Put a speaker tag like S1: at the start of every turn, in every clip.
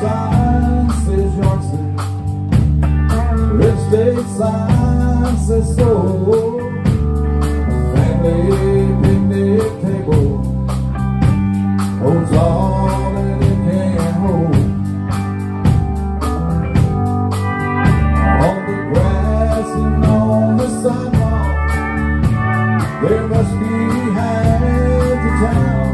S1: sign says Johnson. Red state sign says so. Family picnic table holds all that it can hold. On the grass and on the sidewalk, there must be half the town.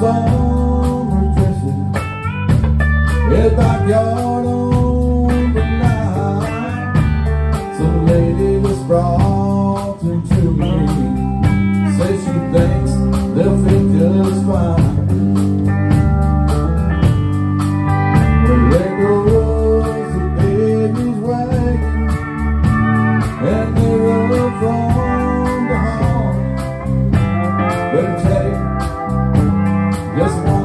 S1: Summer dresses in the backyard brought into me. Says she thinks they'll fit just fine. Well, there goes the baby's wagon, and take just one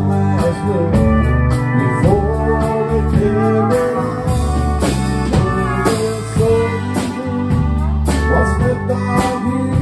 S1: hospital.